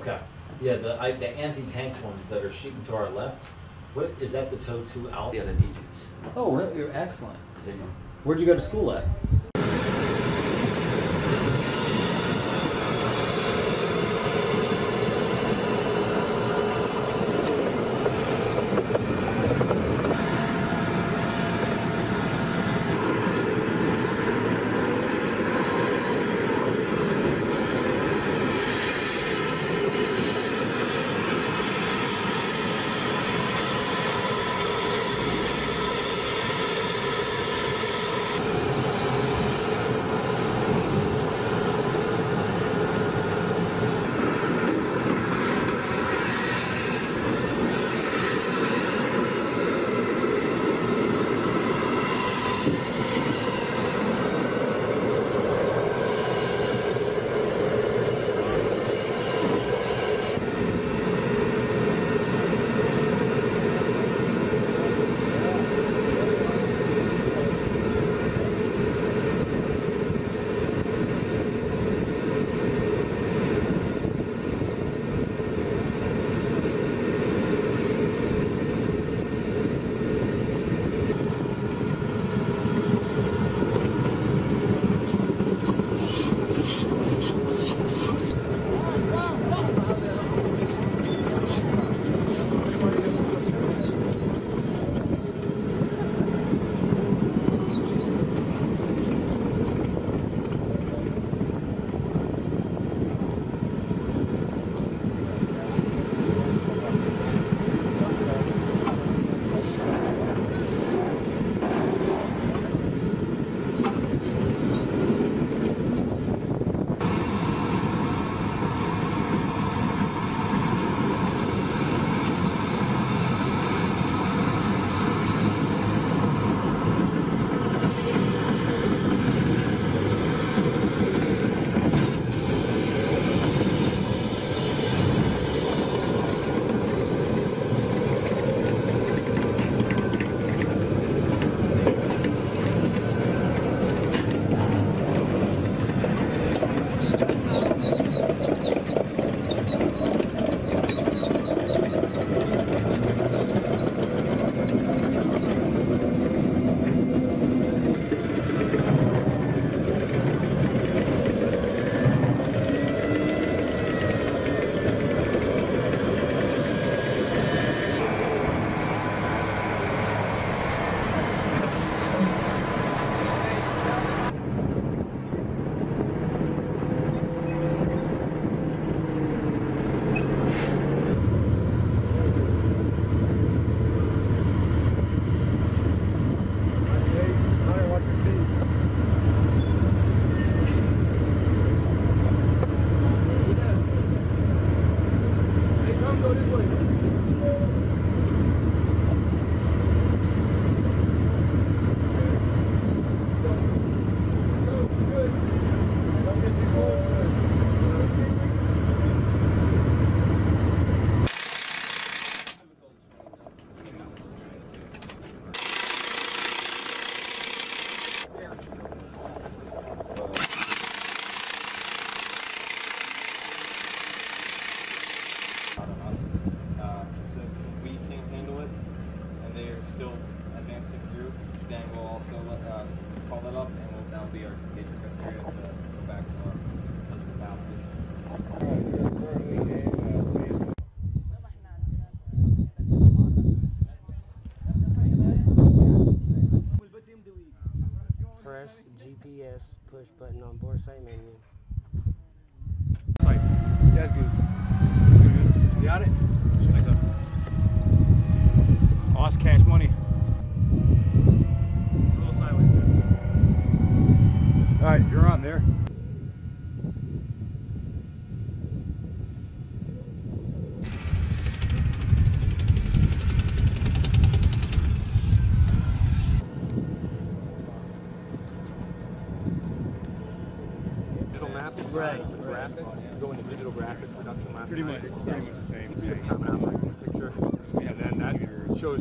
Okay. Yeah, the I, the anti-tank ones that are shooting to our left. What is that? The TOW two Alpha? They're in Oh, really? You're excellent. They. Where'd you go to school at? I don't know. GPS push button on board site menu. You got it? Cash money. It's a little sideways there. All right, you're on there. Digital map? Right. Graphic? Go into digital graphic production map. Pretty much, it's pretty much the same thing. Coming out picture. And then that shows